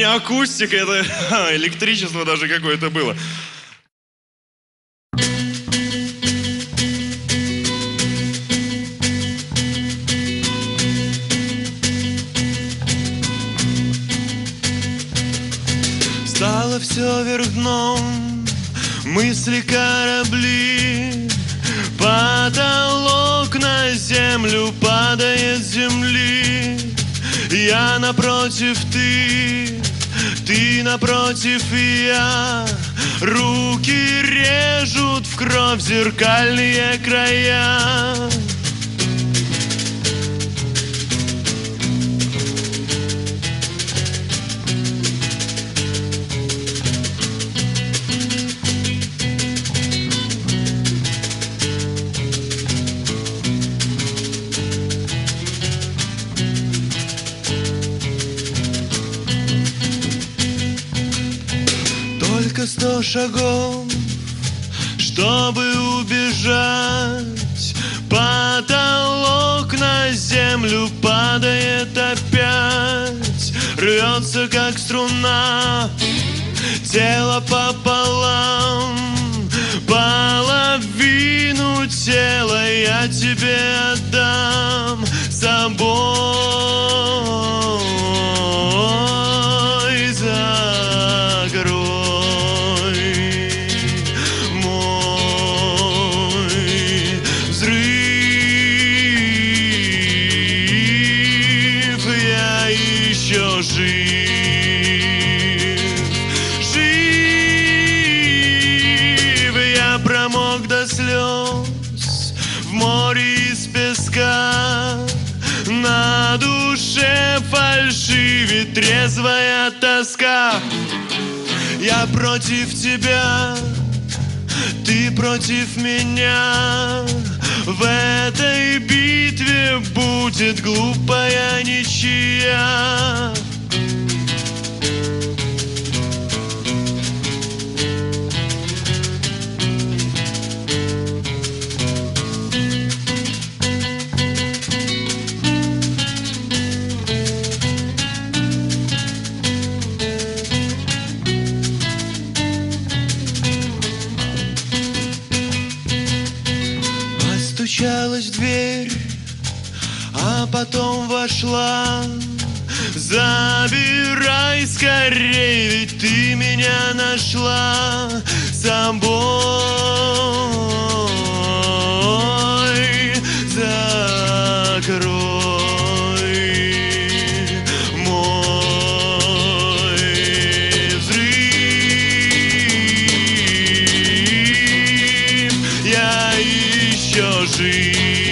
не акустика, это ха, электричество даже какое-то было. Стало все вверх дном, мысли корабли, Потолок на землю падает земли, Я напротив, ты, ты напротив и я, Руки режут в кровь зеркальные края. Только сто шагов, чтобы убежать. Потолок на землю падает опять. Рвется, как струна, тело пополам. Половину тела я тебе отдам собой еще жив. Жив я промок до слез в море из песка. На душе фальшивит трезвая тоска. Я против тебя ты против меня. В этой битве будет глупая ничья. Постучалась дверь, а потом вошла. Забирай скорей, ведь ты меня нашла собой. Закрой мой взрыв. Я еще жив.